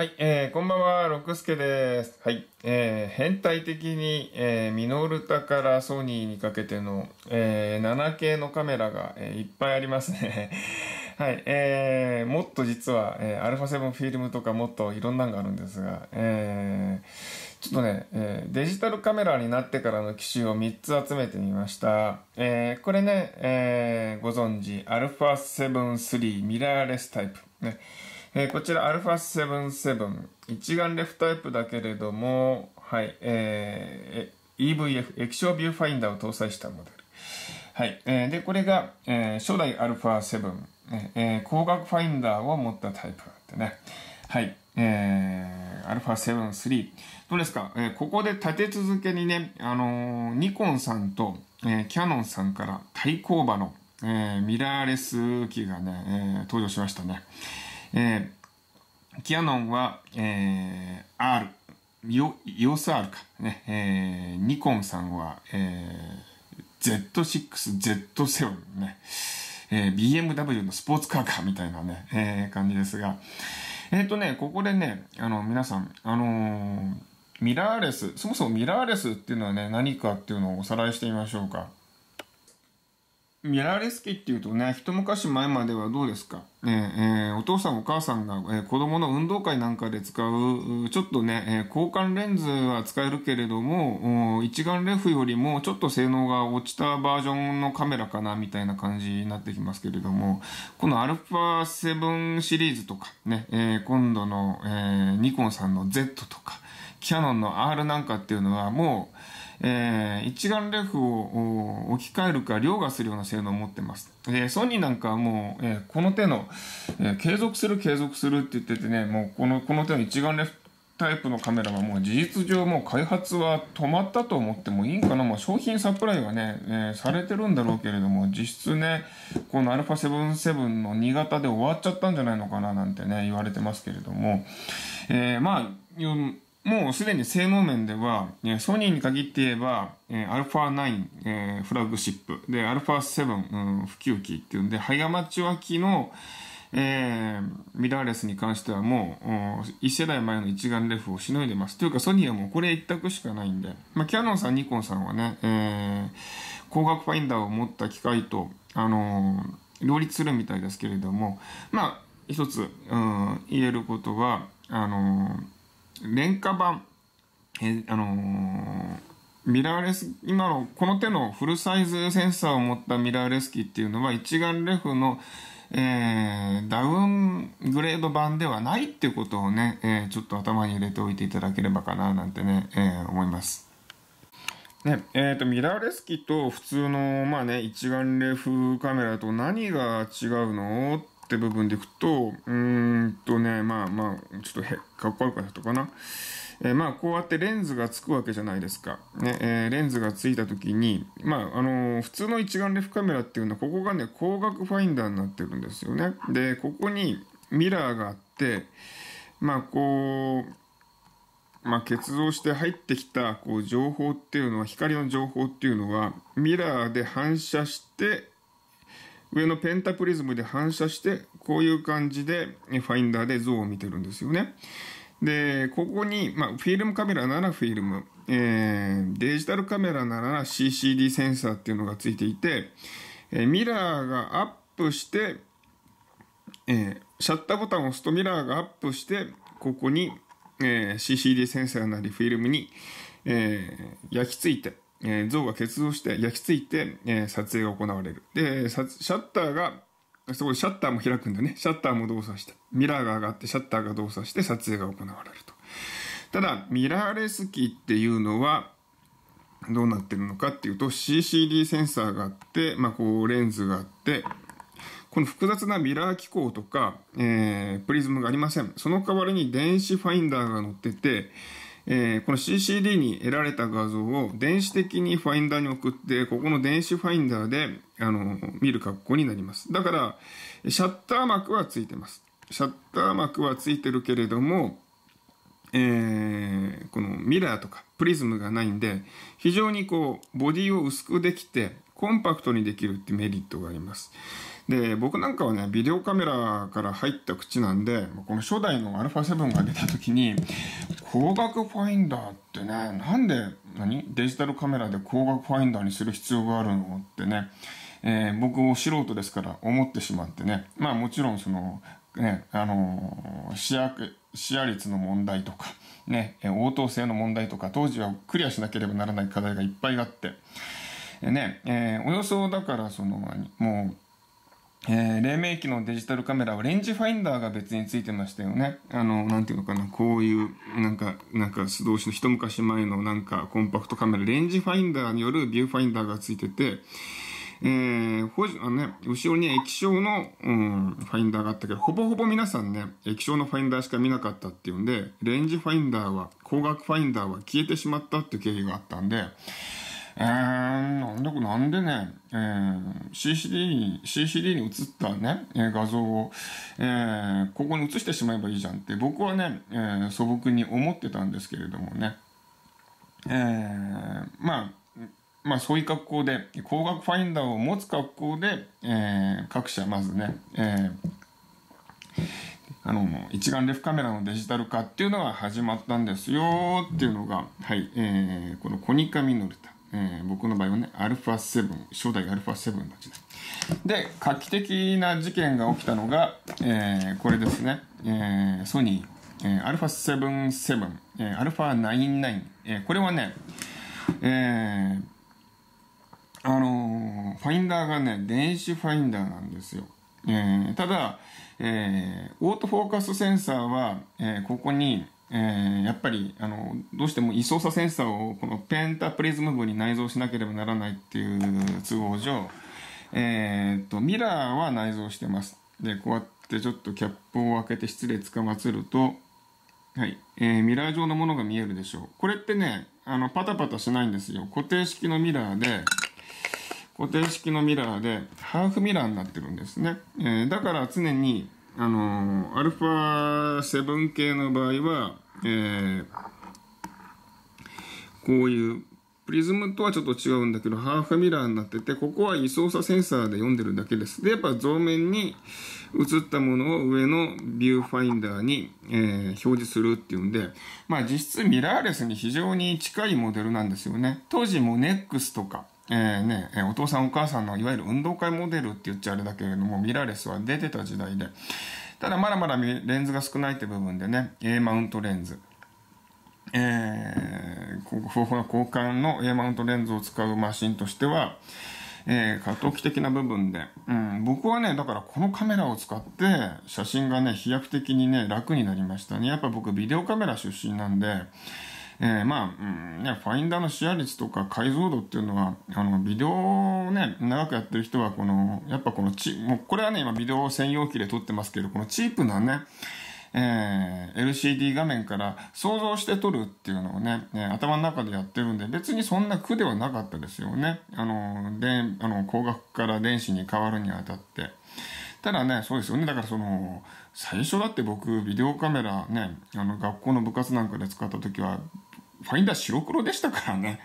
はい、えー、こんばんは、六助です。はい、えー、変態的に、えー、ミノルタからソニーにかけての、えー、7K のカメラが、えー、いっぱいありますね。はい、えー、もっと実は、えー、α7 フィルムとかもっといろんなのがあるんですが、えー、ちょっとね、えー、デジタルカメラになってからの機種を3つ集めてみました。えー、これね、えー、ご存知、α7 III ミラーレスタイプ。ねえー、こちら α77 一眼レフタイプだけれども、はい、えー、EVF 液晶ビューファインダーを搭載したモデル。はい、えー、で、これが、えー、初代 α7、えー、光学ファインダーを持ったタイプがあってね。はい、えー、α7 III。どうですか、えー、ここで立て続けにね、あのー、ニコンさんと、えー、キャノンさんから対抗馬の、えー、ミラーレス機がね、えー、登場しましたね。 えー、キヤノンは、えー、R、EOS-R か、ね、えー、ニコンさんは、えー、Z6、Z7 ね、えー、BMW のスポーツカーか、みたいなね、えー、感じですが、えっ、ー、とね、ここでね、あの、皆さん、あのー、ミラーレス、そもそもミラーレスっていうのはね、何かっていうのをおさらいしてみましょうか。ミラーレス機っていうとね、一昔前まではどうですか、えーえー、お父さんお母さんが、えー、子供の運動会なんかで使う、ちょっとね、えー、交換レンズは使えるけれども、一眼レフよりもちょっと性能が落ちたバージョンのカメラかな、みたいな感じになってきますけれども、この α7 シリーズとかね、えー、今度の、えー、ニコンさんの Z とか、キヤノンの R なんかっていうのはもう、えー、一眼レフを置き換えるか凌駕するような性能を持ってます。で、ソニーなんかはもう、えー、この手の、えー、継続する継続するって言っててね、もうこの、この手の一眼レフタイプのカメラはもう事実上もう開発は止まったと思ってもいいんかな。もう商品サプライはね、えー、されてるんだろうけれども、実質ね、この α77 の2型で終わっちゃったんじゃないのかななんてね、言われてますけれども、えー、まあ、もうすでに性能面では、ソニーに限って言えば、えー、α9、え、フラッグシップ、で、α7、うん、普及機っていうんで、早マチュア機の、えー、ミラーレスに関してはもう、一世代前の一眼レフをしのいでます。というか、ソニーはもうこれ一択しかないんで、まあ、キャノンさん、ニコンさんはね、えー、光学ファインダーを持った機械と、あのー、両立するみたいですけれども、まあ、一つ、うん、言えることは、あのー廉価版、えあのー、ミラーレス、今のこの手のフルサイズセンサーを持ったミラーレス機っていうのは一眼レフの、えー、ダウングレード版ではないっていうことをね、えー、ちょっと頭に入れておいていただければかななんてね、えー、思います。ね、えっ、ー、と、ミラーレス機と普通の、まあね、一眼レフカメラと何が違うのっって部分でいくと、うーんとね、まあまあ、ちょっとへ、かっこ悪くなったかな。えー、まあ、こうやってレンズがつくわけじゃないですか。ね、えー、レンズがついた時に、まあ、あのー、普通の一眼レフカメラっていうのは、ここがね、光学ファインダーになってるんですよね。で、ここにミラーがあって、まあ、こう、まあ、結像して入ってきた、こう、情報っていうのは、光の情報っていうのは、ミラーで反射して、上のペンタプリズムで反射して、こういう感じで、ファインダーで像を見てるんですよね。で、ここに、まあ、フィルムカメラならフィルム、えー、デジタルカメラなら CCD センサーっていうのがついていて、えー、ミラーがアップして、えー、シャッターボタンを押すとミラーがアップして、ここに、えー、CCD センサーなりフィルムに、えー、焼き付いて、えー、像が結合して焼き付いて、えー、撮影が行われる。で、シャッターが、そこでシャッターも開くんだね。シャッターも動作して。ミラーが上がってシャッターが動作して撮影が行われると。ただ、ミラーレス機っていうのは、どうなってるのかっていうと、CCD センサーがあって、まあ、こう、レンズがあって、この複雑なミラー機構とか、えー、プリズムがありません。その代わりに電子ファインダーが載ってて、えー、この CCD に得られた画像を電子的にファインダーに送って、ここの電子ファインダーで、あの、見る格好になります。だから、シャッター膜はついてます。シャッター膜はついてるけれども、えー、このミラーとかプリズムがないんで、非常にこう、ボディを薄くできて、コンパクトにできるってメリットがあります。で、僕なんかはね、ビデオカメラから入った口なんで、この初代の α7 が出た時に、光学ファインダーってね、なんで、何？デジタルカメラで光学ファインダーにする必要があるの？ってね、えー、僕も素人ですから思ってしまってね、まあもちろんその、ね、あのー、視野、視野率の問題とか、ね、応答性の問題とか、当時はクリアしなければならない課題がいっぱいあって、ね、えー、およそだからその、もう、えー、黎明期のデジタルカメラはレンジファインダーが別についてましたよね。あの、なんていうのかな、こういう、なんか、なんか素通しの一昔前のなんかコンパクトカメラ、レンジファインダーによるビューファインダーがついてて、えー、あのね、後ろに液晶の、うん、ファインダーがあったけど、ほぼほぼ皆さんね、液晶のファインダーしか見なかったっていうんで、レンジファインダーは、光学ファインダーは消えてしまったっていう経緯があったんで、えー、なんで、なんでね、えー、CCD に、CCD に映ったね、えー、画像を、えー、ここに映してしまえばいいじゃんって僕はね、えー、素朴に思ってたんですけれどもね。えー、まあ、まあそういう格好で、光学ファインダーを持つ格好で、えー、各社まずね、えー、あの、一眼レフカメラのデジタル化っていうのが始まったんですよっていうのが、はい、えー、このコニカミノルタ。えー、僕の場合はね、α7、初代 α7 の時代。で、画期的な事件が起きたのが、えー、これですね、えー、ソニー、えー、α77、えー、α99、えー、これはね、えー、あのー、ファインダーがね、電子ファインダーなんですよ。えー、ただ、えー、オートフォーカスセンサーは、えー、ここに、 えー、やっぱりあのどうしても位操作センサーをこのペンタプリズム部に内蔵しなければならないっていう都合上、えー、とミラーは内蔵してます。でこうやってちょっとキャップを開けて失礼つかまつると、はいえー、ミラー状のものが見えるでしょう。これってねあのパタパタしないんですよ。固定式のミラーで固定式のミラーでハーフミラーになってるんですね、えー、だから常にあのアルファ7系の場合は、えー、こういうプリズムとはちょっと違うんだけど、ハーフミラーになってて、ここは位操作センサーで読んでるだけです。で、やっぱ像面に映ったものを上のビューファインダーに、えー、表示するっていうんで、まあ実質ミラーレスに非常に近いモデルなんですよね。当時も NEX とか、えー、ね、お父さんお母さんのいわゆる運動会モデルって言っちゃあれだけれども、ミラーレスは出てた時代で、ただまだまだレンズが少ないって部分でね、A マウントレンズ、えー、豊富な交換の A マウントレンズを使うマシンとしては、えー、過渡期的な部分で、うん、僕はね、だからこのカメラを使って写真がね、飛躍的にね、楽になりましたね。やっぱ僕ビデオカメラ出身なんで、えー、まあ、うんね、ファインダーの視野率とか解像度っていうのは、あの、ビデオをね、長くやってる人は、この、やっぱこのチ、もうこれはね、今ビデオ専用機で撮ってますけど、このチープなね、えー、LCD 画面から想像して撮るっていうのをね、ね頭の中でやってるんで、別にそんな苦ではなかったですよね。あの、で、あの、光学から電子に変わるにあたって。ただね、そうですよね。だからその、最初だって僕、ビデオカメラね、あの、学校の部活なんかで使った時は、ファインダー白黒でしたからね。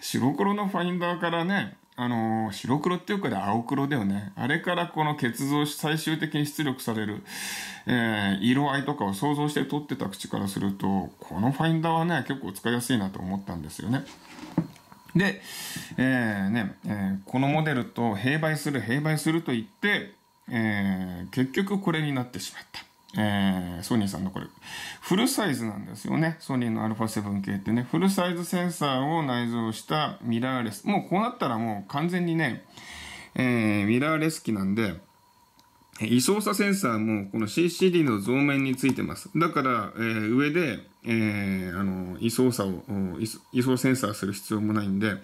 白黒のファインダーからね、あのー、白黒っていうかで青黒だよね。あれからこの結像し最終的に出力される、えー、色合いとかを想像して撮ってた口からすると、このファインダーはね、結構使いやすいなと思ったんですよね。で、えー、ね、えー、このモデルと並売する、並売すると言って、えー、結局これになってしまった。えー、ソニーさんのこれ、フルサイズなんですよね。ソニーの α7 系ってね、フルサイズセンサーを内蔵したミラーレス。もうこうなったらもう完全にね、えー、ミラーレス機なんで、位操作センサーもこの CCD の増面についてます。だから、えー、上で、えー、あの、位操作を、位操センサーする必要もないんで、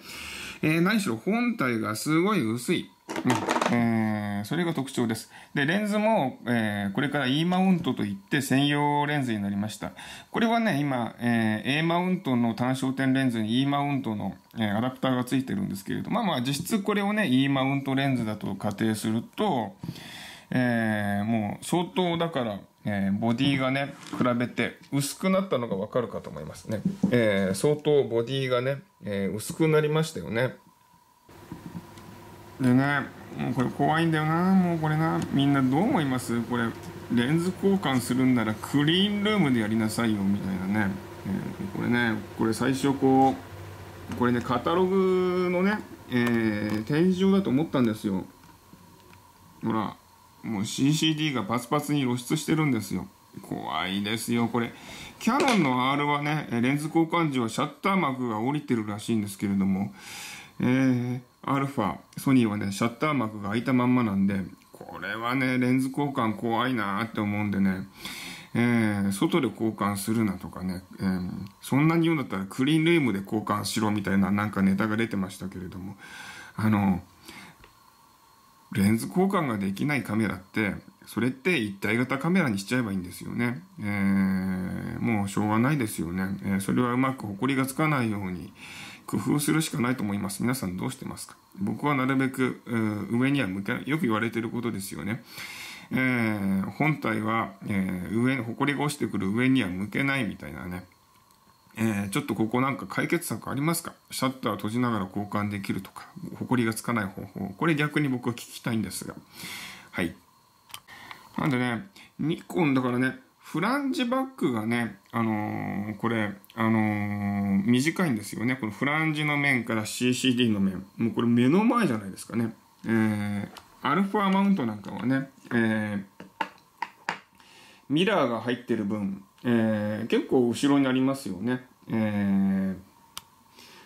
えー、何しろ本体がすごい薄い。うんえー、それが特徴です。で、レンズも、えー、これから E マウントといって専用レンズになりました。これはね、今、えー、A マウントの単焦点レンズに E マウントの、えー、アダプターがついてるんですけれど、まあまあ実質これをね、E マウントレンズだと仮定すると、えー、もう相当だから、えー、ボディがね、比べて薄くなったのがわかるかと思いますね。えー、相当ボディがね、えー、薄くなりましたよね。でねもうこれ怖いんだよな。もうこれな。みんなどう思います？これレンズ交換するんならクリーンルームでやりなさいよみたいなね、えー、これねこれ最初こうこれねカタログのね、えー、展示場だと思ったんですよ。ほらもう CCD がパツパツに露出してるんですよ。怖いですよこれ。キャノンの R はねレンズ交換時はシャッター幕が降りてるらしいんですけれども。えー、アルファソニーはねシャッター幕が開いたまんまなんでこれはねレンズ交換怖いなって思うんでねえー、外で交換するなとかね、えー、そんなに言うんだったらクリーンルームで交換しろみたいななんかネタが出てましたけれどもあのレンズ交換ができないカメラってそれって一体型カメラにしちゃえばいいんですよね。えー、もうしょうがないですよね。え、それはうまく埃がつかないように工夫するしかないと思います。皆さんどうしてますか？僕はなるべく、上には向けないよく言われてることですよね。えー、本体は、えー、上埃が落ちてくる上には向けないみたいなね。えー、ちょっとここなんか解決策ありますか？シャッター閉じながら交換できるとか、埃がつかない方法。これ逆に僕は聞きたいんですが。はい。なんでね、ニコンだからね、フランジバックがね、あのー、これ、あのー、短いんですよね。このフランジの面から CCD の面。もうこれ目の前じゃないですかね。えー、アルファマウントなんかはね、えー、ミラーが入ってる分、えー、結構後ろになりますよね。えー、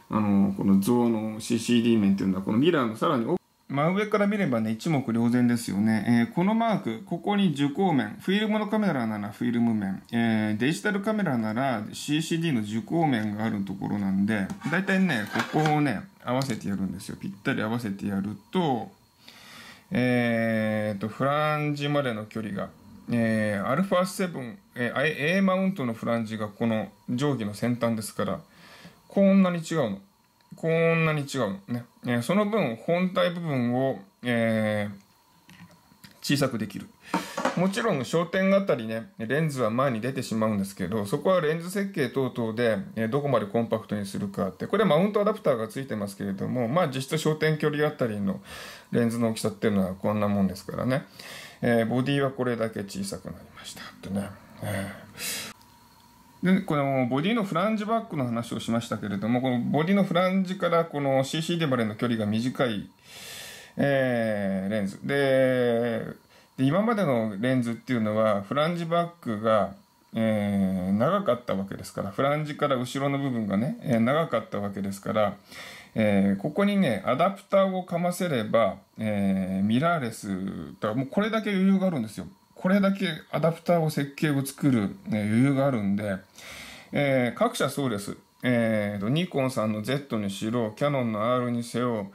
あのこの像の CCD 面っていうのはこのミラーのさらに奥真上から見ればね一目瞭然ですよね、えー、このマークここに受光面フィルムのカメラならフィルム面、えー、デジタルカメラなら CCD の受光面があるところなんでだいたいねここをね合わせてやるんですよ。ぴったり合わせてやるとえーとフランジまでの距離がえー、α7、えー、A マウントのフランジがこの定規の先端ですから、こんなに違うの。こんなに違うのね。え、その分、本体部分を、え、小さくできる。もちろん焦点あたりね、レンズは前に出てしまうんですけど、そこはレンズ設計等々で、えどこまでコンパクトにするかって、これマウントアダプターがついてますけれども、まあ実質焦点距離あたりのレンズの大きさっていうのはこんなもんですからね。え、ボディはこれだけ小さくなりましたってね、えー、でこのボディのフランジバックの話をしましたけれどもこのボディのフランジからこの CCD までの距離が短い、えー、レンズで今までのレンズっていうのはフランジバックがえー、長かったわけですからフランジから後ろの部分がね、えー、長かったわけですから、えー、ここにね、アダプターをかませれば、え、ミラーレス、だからもうこれだけ余裕があるんですよ。これだけアダプターを設計を作る、ね、余裕があるんで、えー、各社そうです。えーと、ニコンさんの Z にしろ、キャノンの R にせよ、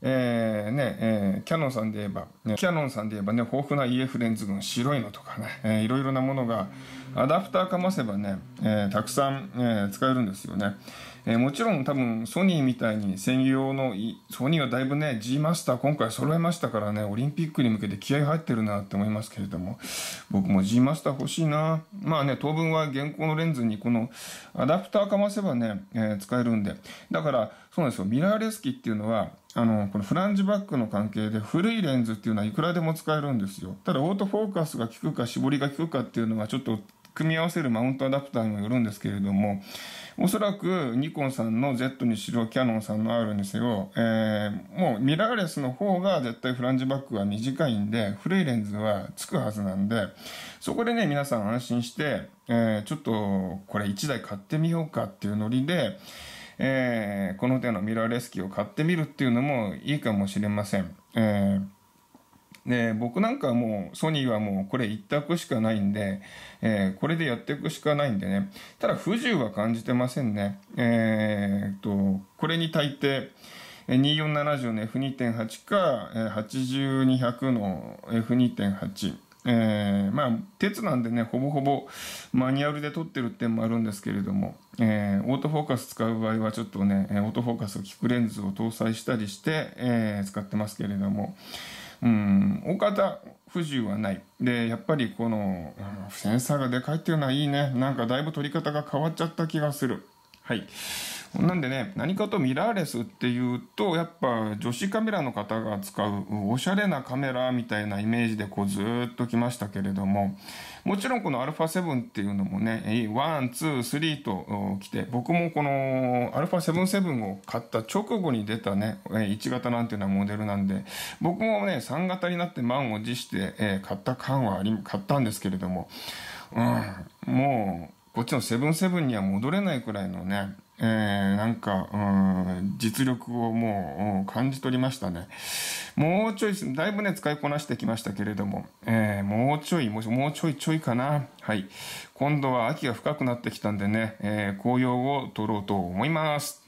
えー、ね、えー、キャノンさんで言えば、ね、キャノンさんで言えばね、豊富な EF レンズ群、白いのとかね、えー、いろいろなものが、アダプターかませばね、えー、たくさん、えー、使えるんですよね。えー、もちろん多分ソニーみたいに専用のソニーはだいぶね G マスター今回揃えましたからねオリンピックに向けて気合入ってるなって思いますけれども僕も G マスター欲しいな。まあね当分は現行のレンズにこのアダプターかませばね、えー、使えるんで。だからそうなんですよ。ミラーレス機っていうのはあのこのフランジバックの関係で古いレンズっていうのはいくらでも使えるんですよ。ただオートフォーカスが効くか絞りが効くかっていうのはちょっと組み合わせるマウントアダプターにもよるんですけれどもおそらくニコンさんの Z にしろキヤノンさんの R にせよ、えー、もうミラーレスの方が絶対フランジバックは短いんで古いレンズはつくはずなんでそこでね皆さん安心して、えー、ちょっとこれ1台買ってみようかっていうノリで、えー、この手のミラーレス機を買ってみるっていうのもいいかもしれません。えーで僕なんかもうソニーはもうこれ一択しかないんで、えー、これでやっていくしかないんでね。ただ不自由は感じてませんね。えー、っとこれに大抵2470の F2.8 か8200の F2.8 えー、まあ鉄なんでねほぼほぼマニュアルで撮ってる点もあるんですけれども、えー、オートフォーカス使う場合はちょっとねオートフォーカスを効くレンズを搭載したりして、えー、使ってますけれども、うん大方不自由はない。でやっぱりこの、センサーがでかいっていうのはいいね。なんかだいぶ取り方が変わっちゃった気がする。はい。なんでね、何かとミラーレスっていうと、やっぱ女子カメラの方が使うおしゃれなカメラみたいなイメージでこうずっと来ましたけれども、もちろんこの α7 っていうのもね、1、2、3と来て、僕もこの α77 を買った直後に出たね、1型なんていうようなモデルなんで、僕もね、3型になって満を持して、買った感はあり、買ったんですけれども、うん、もう、こっちのセブンセブンには戻れないくらいのね、えー、なんか、うん、実力をもう、感じ取りましたね。もうちょい、だいぶね、使いこなしてきましたけれども、えー、もうちょい、もうちょいちょいかな。はい。今度は秋が深くなってきたんでね、えー、紅葉を撮ろうと思います。